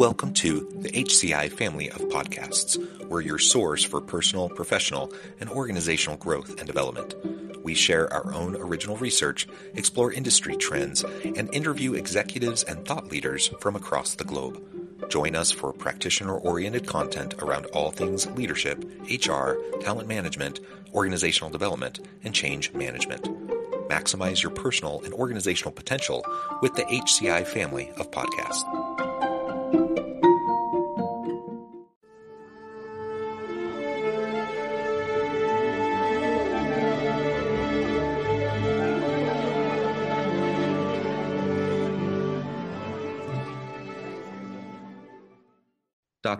Welcome to the HCI family of podcasts. We're your source for personal, professional, and organizational growth and development. We share our own original research, explore industry trends, and interview executives and thought leaders from across the globe. Join us for practitioner oriented content around all things leadership, HR, talent management, organizational development, and change management. Maximize your personal and organizational potential with the HCI family of podcasts.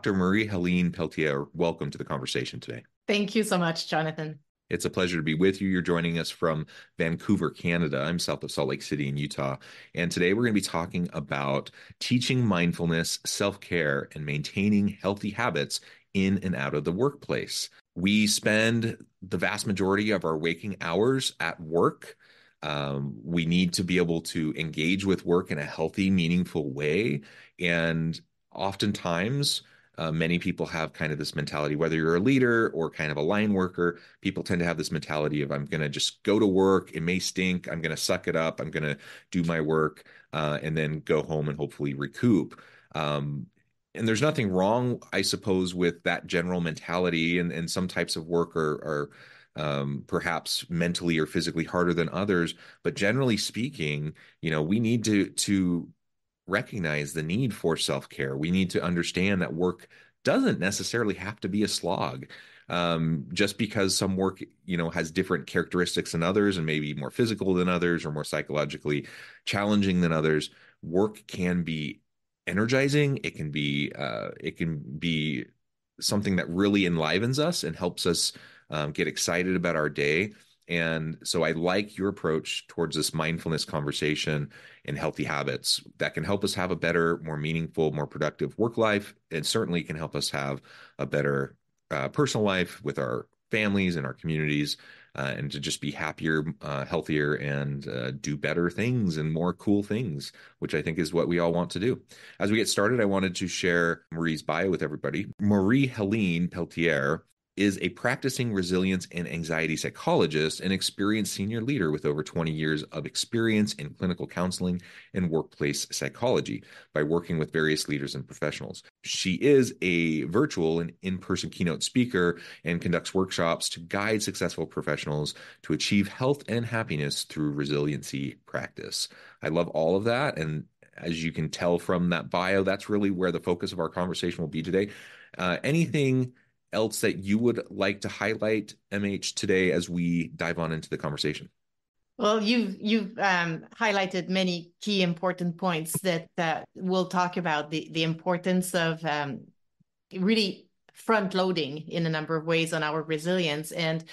Dr. Marie Helene Pelletier, welcome to the conversation today. Thank you so much, Jonathan. It's a pleasure to be with you. You're joining us from Vancouver, Canada. I'm south of Salt Lake City in Utah. And today we're going to be talking about teaching mindfulness, self care, and maintaining healthy habits in and out of the workplace. We spend the vast majority of our waking hours at work. Um, we need to be able to engage with work in a healthy, meaningful way. And oftentimes, uh, many people have kind of this mentality, whether you're a leader or kind of a line worker, people tend to have this mentality of, I'm going to just go to work. It may stink. I'm going to suck it up. I'm going to do my work uh, and then go home and hopefully recoup. Um, and there's nothing wrong, I suppose, with that general mentality. And, and some types of work are, are um, perhaps mentally or physically harder than others. But generally speaking, you know, we need to to recognize the need for self care. We need to understand that work doesn't necessarily have to be a slog. Um, just because some work, you know, has different characteristics than others, and maybe more physical than others, or more psychologically challenging than others, work can be energizing. It can be, uh, it can be something that really enlivens us and helps us um, get excited about our day. And so I like your approach towards this mindfulness conversation and healthy habits that can help us have a better, more meaningful, more productive work life, and certainly can help us have a better uh, personal life with our families and our communities, uh, and to just be happier, uh, healthier, and uh, do better things and more cool things, which I think is what we all want to do. As we get started, I wanted to share Marie's bio with everybody. Marie Helene Pelletier is a practicing resilience and anxiety psychologist and experienced senior leader with over 20 years of experience in clinical counseling and workplace psychology by working with various leaders and professionals. She is a virtual and in person keynote speaker and conducts workshops to guide successful professionals to achieve health and happiness through resiliency practice. I love all of that. And as you can tell from that bio, that's really where the focus of our conversation will be today. Uh, anything else that you would like to highlight, MH, today as we dive on into the conversation? Well, you've you've um, highlighted many key important points that uh, we'll talk about the the importance of um, really front loading in a number of ways on our resilience and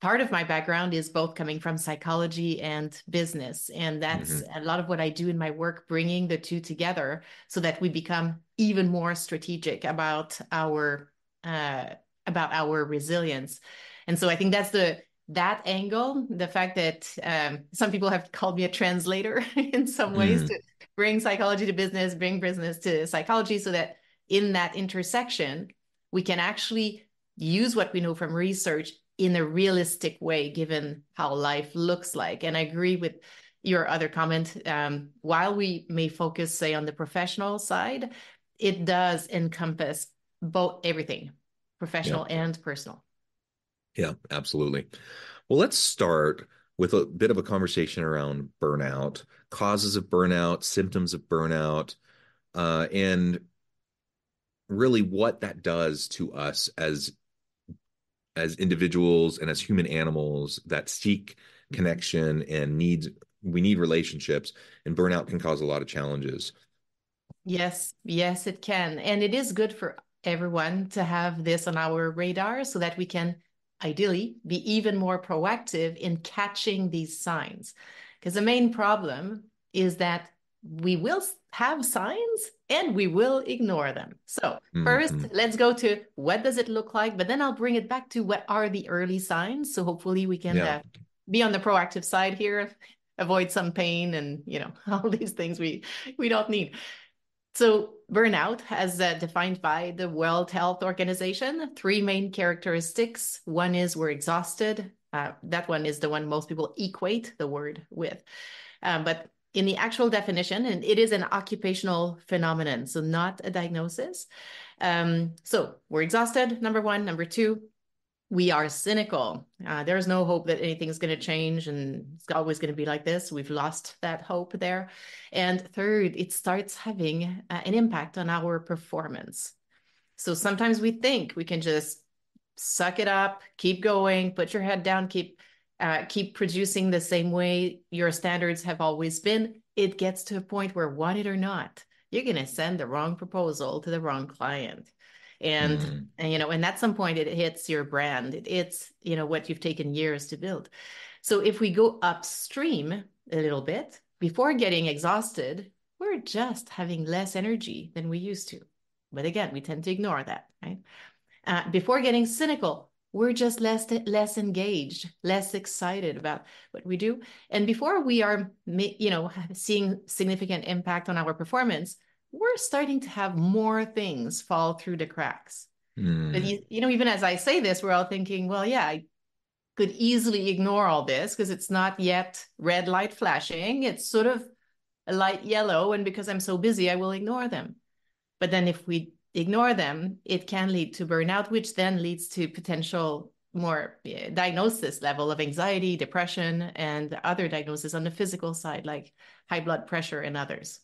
part of my background is both coming from psychology and business and that's mm-hmm. a lot of what i do in my work bringing the two together so that we become even more strategic about our uh, about our resilience. And so I think that's the that angle, the fact that um, some people have called me a translator in some ways mm. to bring psychology to business, bring business to psychology, so that in that intersection, we can actually use what we know from research in a realistic way, given how life looks like. And I agree with your other comment. Um, while we may focus, say, on the professional side, it does encompass both everything professional yeah. and personal yeah absolutely well let's start with a bit of a conversation around burnout causes of burnout symptoms of burnout uh, and really what that does to us as as individuals and as human animals that seek connection and needs we need relationships and burnout can cause a lot of challenges Yes, yes, it can. And it is good for everyone to have this on our radar so that we can ideally be even more proactive in catching these signs. Because the main problem is that we will have signs and we will ignore them. So, 1st mm-hmm. let's go to what does it look like, but then I'll bring it back to what are the early signs. So, hopefully, we can yeah. uh, be on the proactive side here, avoid some pain and, you know, all these things we we don't need. So, burnout, as uh, defined by the World Health Organization, three main characteristics. One is we're exhausted. Uh, that one is the one most people equate the word with. Um, but in the actual definition, and it is an occupational phenomenon, so not a diagnosis. Um, so we're exhausted, number one. Number two, we are cynical. Uh, there's no hope that anything's going to change and it's always going to be like this. We've lost that hope there. And third, it starts having uh, an impact on our performance. So sometimes we think we can just suck it up, keep going, put your head down, keep uh, keep producing the same way your standards have always been. It gets to a point where, want it or not, you're going to send the wrong proposal to the wrong client and, mm. and you know and at some point it hits your brand. It, it's you know what you've taken years to build. So if we go upstream a little bit before getting exhausted we're just having less energy than we used to. But again we tend to ignore that right? Uh, before getting cynical we're just less less engaged less excited about what we do. And before we are you know seeing significant impact on our performance we're starting to have more things fall through the cracks. Mm. But you, you know, even as I say this, we're all thinking, well, yeah, I could easily ignore all this because it's not yet red light flashing. It's sort of a light yellow. And because I'm so busy, I will ignore them. But then if we ignore them, it can lead to burnout, which then leads to potential more diagnosis level of anxiety, depression, and other diagnoses on the physical side, like high blood pressure and others.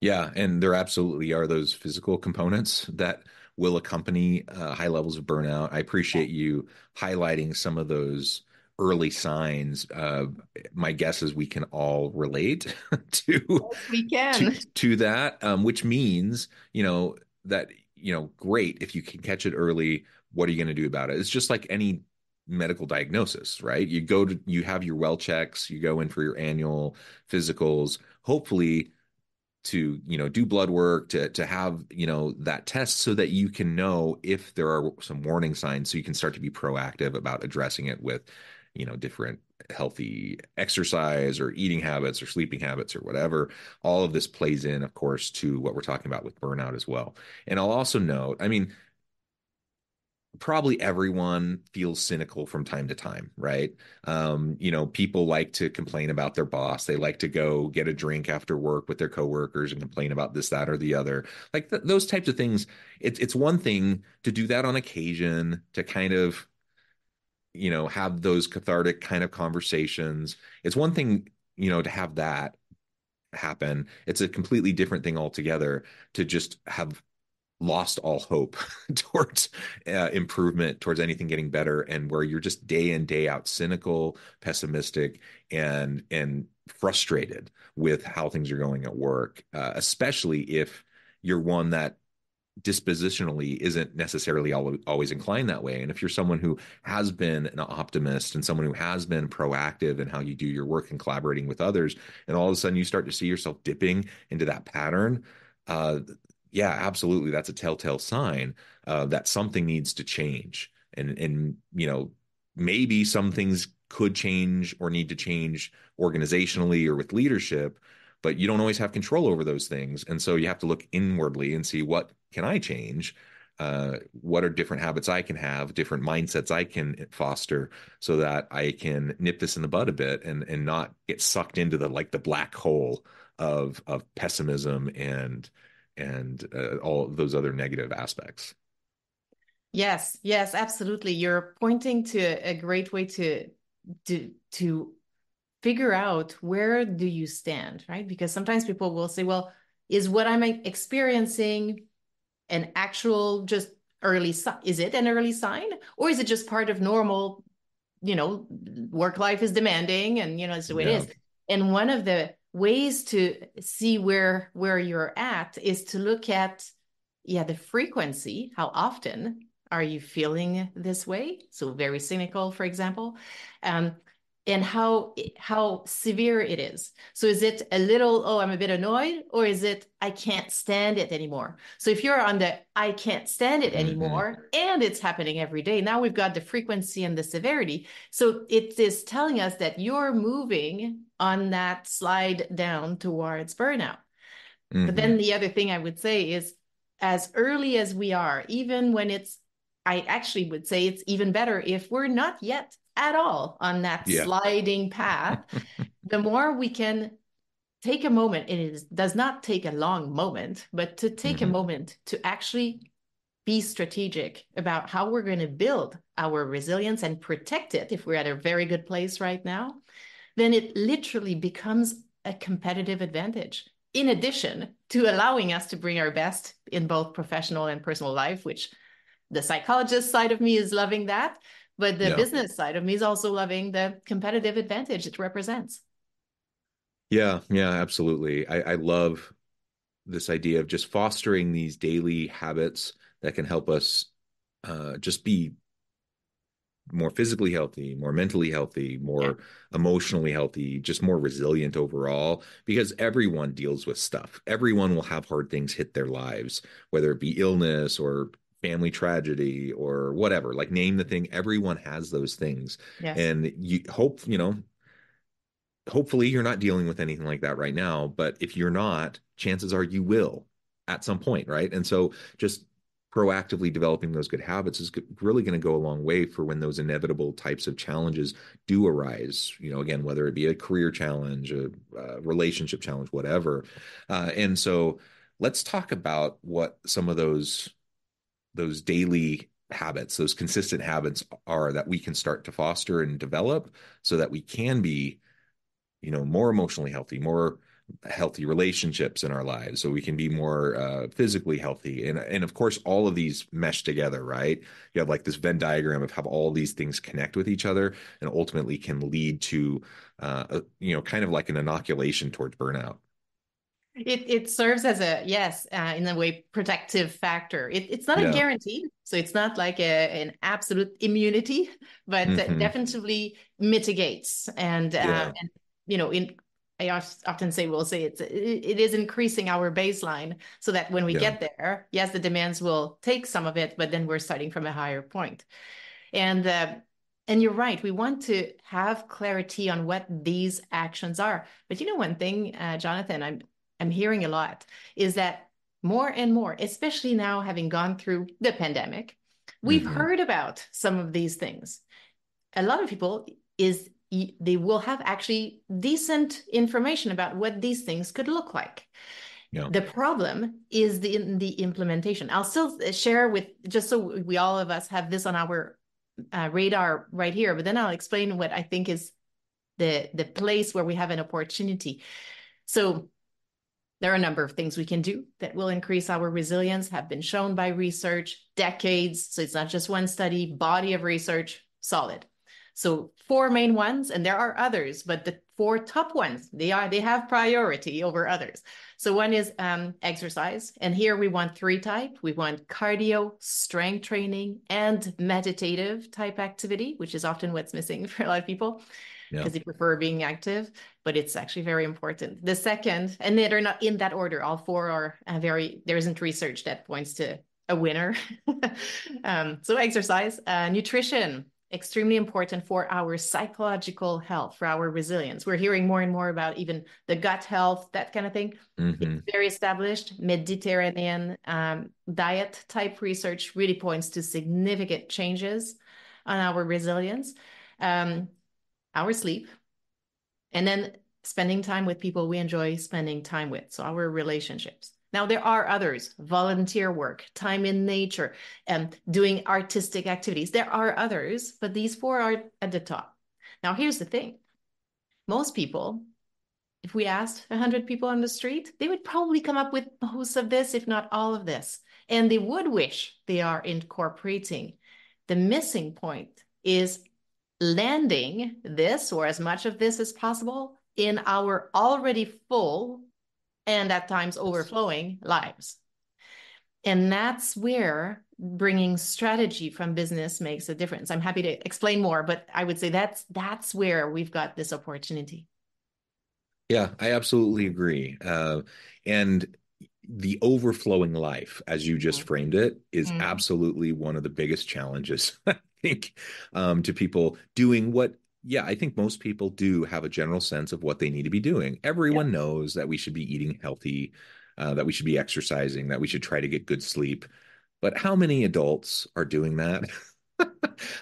Yeah, and there absolutely are those physical components that will accompany uh, high levels of burnout. I appreciate you highlighting some of those early signs. Uh, my guess is we can all relate to yes, we can to, to that, um, which means you know that you know great if you can catch it early. What are you going to do about it? It's just like any medical diagnosis, right? You go to you have your well checks, you go in for your annual physicals. Hopefully to you know do blood work to to have you know that test so that you can know if there are some warning signs so you can start to be proactive about addressing it with you know different healthy exercise or eating habits or sleeping habits or whatever. All of this plays in of course to what we're talking about with burnout as well. And i'll also note i mean probably everyone feels cynical from time to time, right? Um, you know, people like to complain about their boss. They like to go get a drink after work with their coworkers and complain about this, that, or the other. Like th- those types of things. It's it's one thing to do that on occasion to kind of, you know, have those cathartic kind of conversations. It's one thing, you know, to have that happen. It's a completely different thing altogether to just have lost all hope towards uh, improvement, towards anything getting better, and where you're just day in day out cynical, pessimistic, and and frustrated with how things are going at work, uh, especially if you're one that dispositionally isn't necessarily always inclined that way. And if you're someone who has been an optimist and someone who has been proactive in how you do your work and collaborating with others, and all of a sudden you start to see yourself dipping into that pattern, uh, yeah, absolutely, that's a telltale sign uh, that something needs to change. And and you know maybe some things could change or need to change organizationally or with leadership, but you don't always have control over those things. And so you have to look inwardly and see what can I change. Uh, what are different habits I can have, different mindsets I can foster, so that I can nip this in the bud a bit and and not get sucked into the like the black hole of of pessimism and and uh, all those other negative aspects. Yes, yes, absolutely. You're pointing to a great way to to to figure out where do you stand, right? Because sometimes people will say, well, is what I'm experiencing an actual just early sign? Is it an early sign or is it just part of normal, you know, work life is demanding and you know, it's the way yeah. it is. And one of the ways to see where where you're at is to look at yeah the frequency. How often are you feeling this way? So very cynical for example. Um, and how how severe it is so is it a little oh i'm a bit annoyed or is it i can't stand it anymore so if you're on the i can't stand it mm-hmm. anymore mm-hmm. and it's happening every day now we've got the frequency and the severity so it is telling us that you're moving on that slide down towards burnout Mm-hmm. But then the other thing I would say is as early as we are, even when it's, I actually would say it's even better if we're not yet at all on that yeah. sliding path, the more we can take a moment, and it does not take a long moment, but to take mm-hmm. a moment to actually be strategic about how we're going to build our resilience and protect it if we're at a very good place right now, then it literally becomes a competitive advantage. In addition to allowing us to bring our best in both professional and personal life, which the psychologist side of me is loving that. But the yeah. business side of me is also loving the competitive advantage it represents. Yeah, yeah, absolutely. I, I love this idea of just fostering these daily habits that can help us uh, just be more physically healthy, more mentally healthy, more yeah. emotionally healthy, just more resilient overall. Because everyone deals with stuff. Everyone will have hard things hit their lives, whether it be illness or family tragedy or whatever. Like name the thing. Everyone has those things, yes. and you hope you know. Hopefully, you're not dealing with anything like that right now. But if you're not, chances are you will at some point, right? And so just proactively developing those good habits is really going to go a long way for when those inevitable types of challenges do arise you know again whether it be a career challenge a, a relationship challenge whatever uh, and so let's talk about what some of those those daily habits those consistent habits are that we can start to foster and develop so that we can be you know more emotionally healthy more healthy relationships in our lives so we can be more uh, physically healthy. And and of course all of these mesh together right? You have like this venn diagram of how all these things connect with each other and ultimately can lead to uh, you know kind of like an inoculation towards burnout it it serves as a yes uh, in a way protective factor it, it's not yeah. a guarantee so it's not like a, an absolute immunity but mm-hmm. definitely mitigates and, uh, yeah. and you know in I often say we'll say it's it is increasing our baseline so that when we yeah. get there, yes, the demands will take some of it, but then we're starting from a higher point. And uh, and you're right, we want to have clarity on what these actions are. But you know one thing, uh, Jonathan, I'm I'm hearing a lot is that more and more, especially now having gone through the pandemic, we've mm-hmm. heard about some of these things. A lot of people is they will have actually decent information about what these things could look like. Yeah. The problem is the the implementation. I'll still share with just so we all of us have this on our uh, radar right here, but then I'll explain what I think is the the place where we have an opportunity. So there are a number of things we can do that will increase our resilience, have been shown by research, decades. So it's not just one study, body of research, solid. So four main ones, and there are others, but the four top ones, they are they have priority over others. So one is um, exercise, and here we want three type. We want cardio, strength training, and meditative type activity, which is often what's missing for a lot of people because yeah. they prefer being active, but it's actually very important. The second, and they're not in that order. All four are uh, very. There isn't research that points to a winner. um, so exercise, uh, nutrition extremely important for our psychological health, for our resilience. We're hearing more and more about even the gut health, that kind of thing. Mm-hmm. very established. Mediterranean um, diet type research really points to significant changes on our resilience, um, our sleep, and then spending time with people we enjoy spending time with. So our relationships. Now, there are others volunteer work, time in nature, and um, doing artistic activities. There are others, but these four are at the top. Now, here's the thing most people, if we asked 100 people on the street, they would probably come up with most of this, if not all of this. And they would wish they are incorporating. The missing point is landing this or as much of this as possible in our already full and at times overflowing lives. And that's where bringing strategy from business makes a difference. I'm happy to explain more, but I would say that's that's where we've got this opportunity. Yeah, I absolutely agree. Uh, and the overflowing life, as you just mm-hmm. framed it, is mm-hmm. absolutely one of the biggest challenges, think, um, to people doing what yeah, I think most people do have a general sense of what they need to be doing. Everyone yeah. knows that we should be eating healthy uh, that we should be exercising, that we should try to get good sleep. But how many adults are doing that?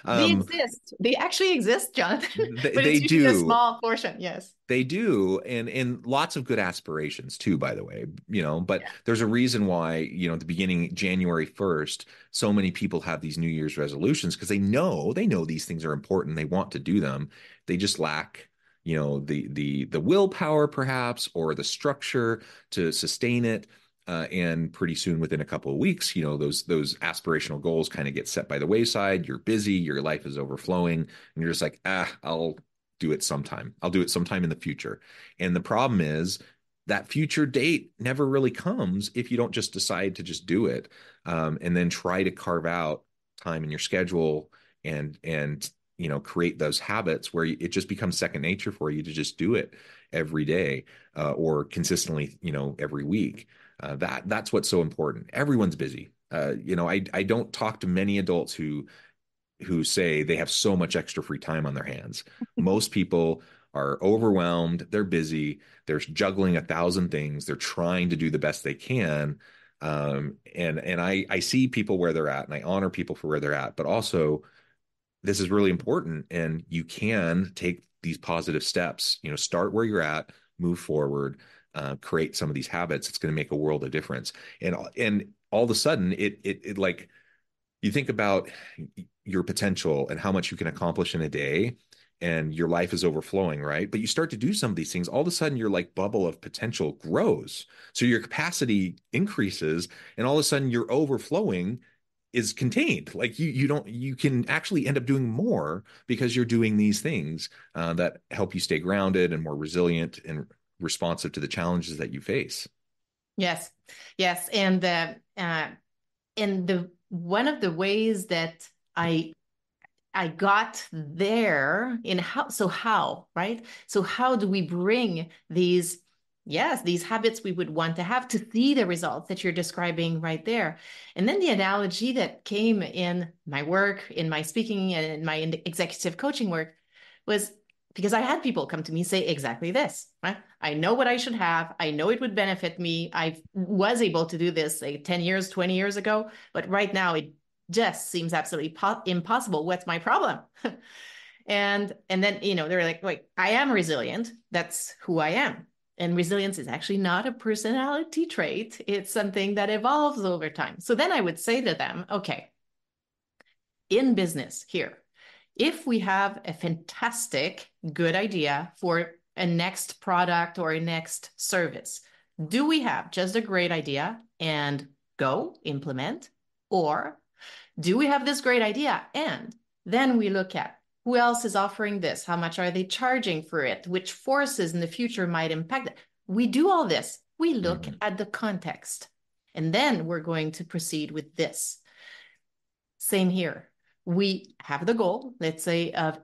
um, they exist. They actually exist, Jonathan. They, they do. a small portion. Yes, they do, and and lots of good aspirations too. By the way, you know, but yeah. there's a reason why you know at the beginning January first, so many people have these New Year's resolutions because they know they know these things are important. They want to do them. They just lack you know the the the willpower perhaps or the structure to sustain it uh, and pretty soon within a couple of weeks you know those those aspirational goals kind of get set by the wayside. You're busy your life is overflowing and you're just like ah i'll do it sometime. I'll do it sometime in the future. And the problem is that future date never really comes if you don't just decide to just do it um, and then try to carve out time in your schedule and and you know create those habits where it just becomes second nature for you to just do it every day uh, or consistently you know every week. Uh, that that's what's so important. Everyone's busy. Uh, you know I, I don't talk to many adults who who say they have so much extra free time on their hands. Most people are overwhelmed they're busy they're juggling a thousand things they're trying to do the best they can um, and and I I see people where they're at and I honor people for where they're at but also this is really important and you can take these positive steps you know start where you're at move forward uh, create some of these habits it's going to make a world of difference. And and all of a sudden it, it it like you think about your potential and how much you can accomplish in a day and your life is overflowing right? But you start to do some of these things all of a sudden your like bubble of potential grows. So your capacity increases and all of a sudden you're overflowing is contained like you you don't you can actually end up doing more because you're doing these things uh, that help you stay grounded and more resilient and responsive to the challenges that you face. Yes yes and the uh and the one of the ways that i i got there in how so how right? So how do we bring these yes these habits we would want to have to see the results that you're describing right there. And then the analogy that came in my work in my speaking and in my executive coaching work was because i had people come to me say exactly this right? i know what i should have. I know it would benefit me. I was able to do this like 10 years 20 years ago but right now it just seems absolutely po- impossible. What's my problem? And and then you know they're like wait i am resilient. That's who i am and resilience is actually not a personality trait, it's something that evolves over time. So then I would say to them, okay, in business here, if we have a fantastic, good idea for a next product or a next service, do we have just a great idea and go implement? Or do we have this great idea and then we look at who else is offering this? How much are they charging for it? Which forces in the future might impact it? We do all this. We look mm-hmm. at the context. And then we're going to proceed with this. Same here. We have the goal, let's say, of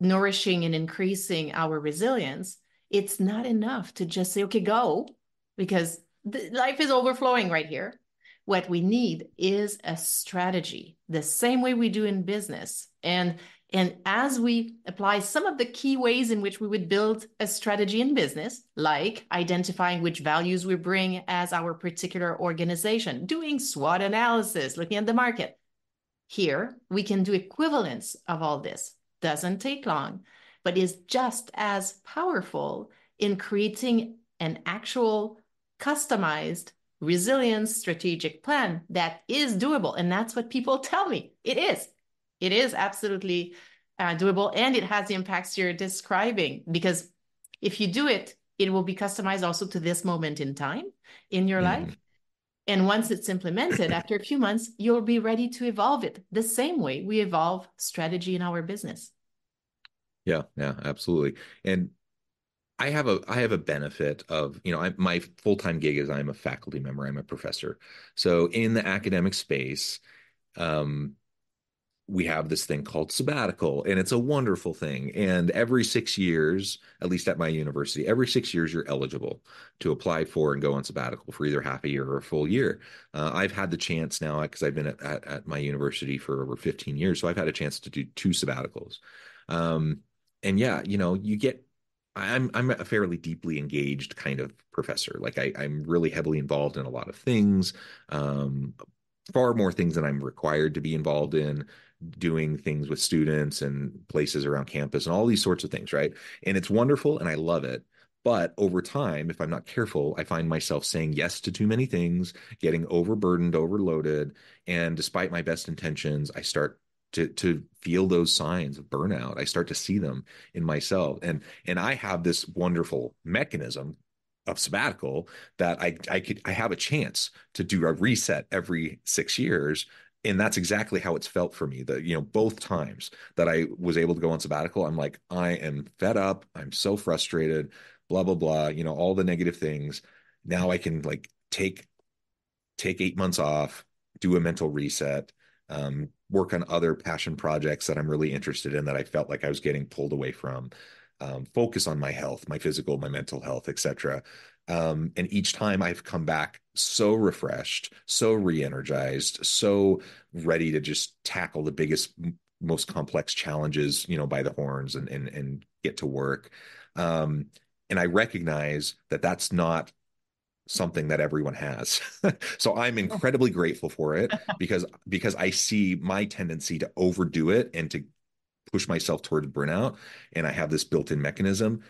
nourishing and increasing our resilience. It's not enough to just say, okay, go, because life is overflowing right here. What we need is a strategy, the same way we do in business. And and as we apply some of the key ways in which we would build a strategy in business, like identifying which values we bring as our particular organization, doing SWOT analysis, looking at the market, here we can do equivalents of all this. Doesn't take long, but is just as powerful in creating an actual customized resilience strategic plan that is doable. And that's what people tell me it is it is absolutely uh, doable and it has the impacts you're describing because if you do it it will be customized also to this moment in time in your mm. life. And once it's implemented after a few months you'll be ready to evolve it the same way we evolve strategy in our business. Yeah yeah absolutely. And I have a I have a benefit of you know I, my full time gig is I'm a faculty member I'm a professor. So in the academic space um, we have this thing called sabbatical and it's a wonderful thing. And every 6 years at least at my university every 6 years you're eligible to apply for and go on sabbatical for either half a year or a full year. Uh, i've had the chance now because i've been at, at, at, my university for over 15 years so i've had a chance to do two sabbaticals. Um, and yeah you know you get I'm I'm a fairly deeply engaged kind of professor. Like I, I'm really heavily involved in a lot of things, um, far more things than I'm required to be involved in, doing things with students and places around campus and all these sorts of things, right? And it's wonderful and I love it. But over time, if I'm not careful, I find myself saying yes to too many things, getting overburdened, overloaded. And despite my best intentions, I start to to feel those signs of burnout. I start to see them in myself. And and I have this wonderful mechanism of sabbatical that I I could I have a chance to do a reset every six years. And that's exactly how it's felt for me. That you know, both times that I was able to go on sabbatical, I'm like, I am fed up. I'm so frustrated blah blah blah you know all the negative things now i can like take take eight months off do a mental reset um, work on other passion projects that i'm really interested in that i felt like i was getting pulled away from um, focus on my health my physical my mental health etc um, and each time i've come back so refreshed so re-energized so ready to just tackle the biggest most complex challenges you know by the horns and and, and get to work um, and I recognize that that's not something that everyone has. so I'm incredibly grateful for it because because I see my tendency to overdo it and to push myself towards burnout and I have this built-in mechanism.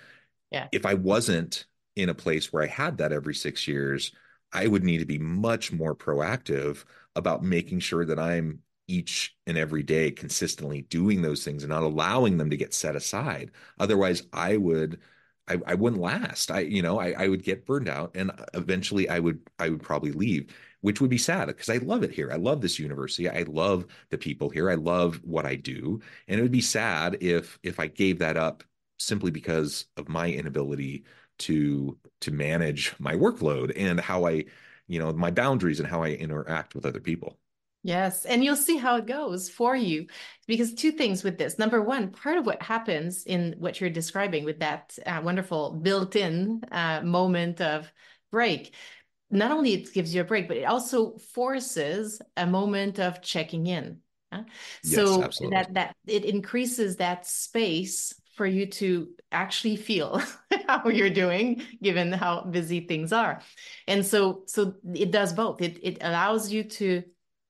Yeah. If I wasn't in a place where I had that every 6 years, I would need to be much more proactive about making sure that I'm each and every day consistently doing those things and not allowing them to get set aside. Otherwise, I would I, I wouldn't last. I, you know, I, I would get burned out and eventually I would, I would probably leave, which would be sad because I love it here. I love this university. I love the people here. I love what I do. And it would be sad if, if I gave that up simply because of my inability to, to manage my workload and how I, you know, my boundaries and how I interact with other people. Yes, and you'll see how it goes for you. Because two things with this. Number one, part of what happens in what you're describing with that uh, wonderful built in uh, moment of break, not only it gives you a break, but it also forces a moment of checking in. Uh? So that that it increases that space for you to actually feel how you're doing given how busy things are and so so it does both it it allows you to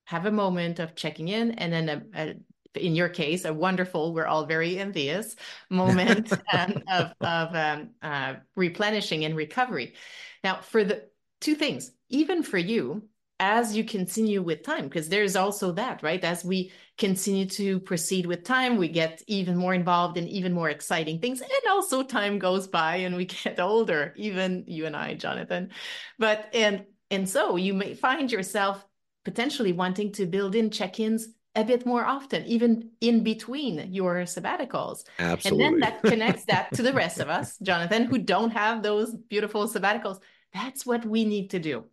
have a moment of checking in and then a, a in your case, a wonderful, we're all very envious moment um, of, of um, uh, replenishing and recovery. Now, for the two things, even for you, as you continue with time, because there's also that, right? As we continue to proceed with time, we get even more involved in even more exciting things. And also time goes by and we get older, even you and I, Jonathan. But, and, and so you may find yourself potentially wanting to build in check-ins a bit more often, even in between your sabbaticals. Absolutely. And then that connects that to the rest of us, Jonathan, who don't have those beautiful sabbaticals. That's what we need to do.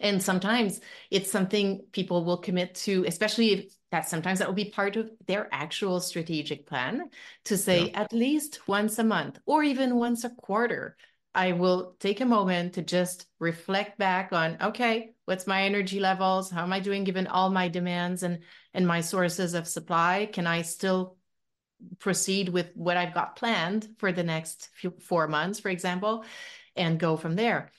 And sometimes it's something people will commit to, especially if that sometimes that will be part of their actual strategic plan to say yeah. at least once a month or even once a quarter. I will take a moment to just reflect back on, okay, what's my energy levels how am i doing given all my demands and and my sources of supply can i still proceed with what i've got planned for the next few, four months for example and go from there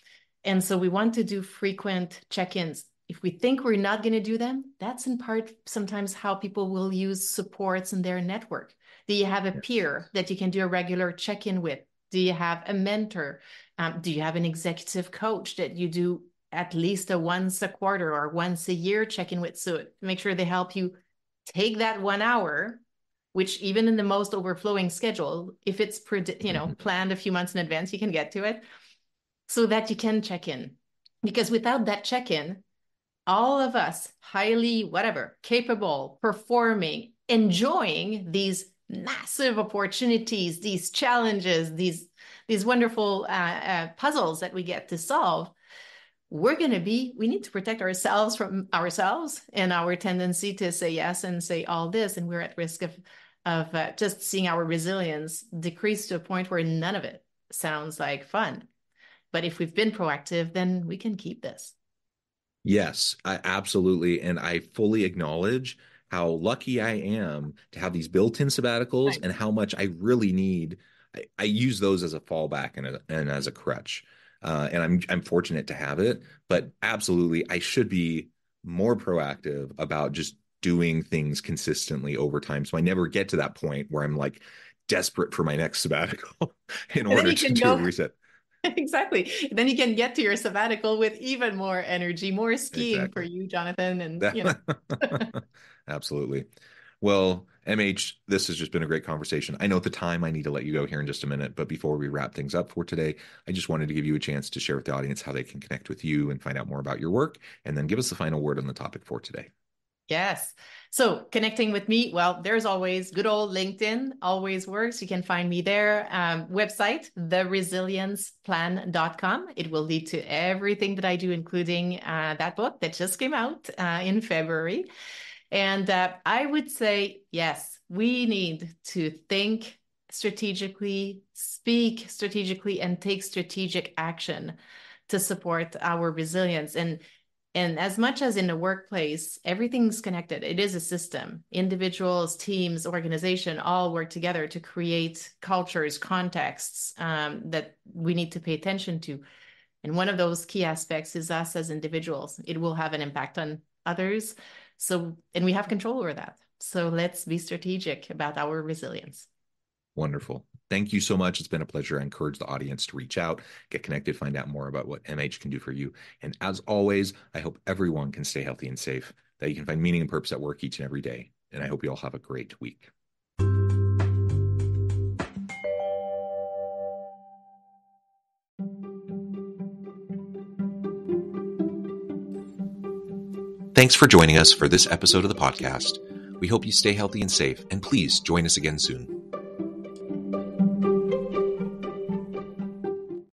and so we want to do frequent check-ins. If we think we're not going to do them that's in part sometimes how people will use supports in their network. Do you have a peer that you can do a regular check-in with? Do you have a mentor? Um, do you have an executive coach that you do at least a once a quarter or once a year check in with? So make sure they help you take that one hour which even in the most overflowing schedule if it's you know mm-hmm. planned a few months in advance you can get to it so that you can check in. Because without that check in all of us highly whatever capable performing enjoying these massive opportunities these challenges these these wonderful uh, uh, puzzles that we get to solve we're going to be we need to protect ourselves from ourselves and our tendency to say yes and say all this and we're at risk of of uh, just seeing our resilience decrease to a point where none of it sounds like fun but if we've been proactive then we can keep this yes I, absolutely and i fully acknowledge how lucky i am to have these built-in sabbaticals right. and how much i really need I, I use those as a fallback and, a, and as a crutch. Uh, and I'm I'm fortunate to have it, but absolutely, I should be more proactive about just doing things consistently over time. So I never get to that point where I'm like desperate for my next sabbatical in order to do go, a reset. Exactly. Then you can get to your sabbatical with even more energy, more skiing exactly. for you, Jonathan. And you know. absolutely. Well, MH, this has just been a great conversation. I know at the time I need to let you go here in just a minute, but before we wrap things up for today, I just wanted to give you a chance to share with the audience how they can connect with you and find out more about your work, and then give us the final word on the topic for today. Yes. So connecting with me, well, there's always good old LinkedIn, always works. You can find me there. Um, website, theresilienceplan.com. It will lead to everything that I do, including uh, that book that just came out uh, in February. And uh, I would say, yes, we need to think strategically, speak strategically, and take strategic action to support our resilience. And and as much as in the workplace, everything's connected. It is a system. Individuals, teams, organization all work together to create cultures, contexts um, that we need to pay attention to. And one of those key aspects is us as individuals. It will have an impact on others. So, and we have control over that. So let's be strategic about our resilience. Wonderful. Thank you so much. It's been a pleasure. I encourage the audience to reach out, get connected, find out more about what MH can do for you. And as always, I hope everyone can stay healthy and safe, that you can find meaning and purpose at work each and every day. And I hope you all have a great week. Thanks for joining us for this episode of the podcast. We hope you stay healthy and safe, and please join us again soon.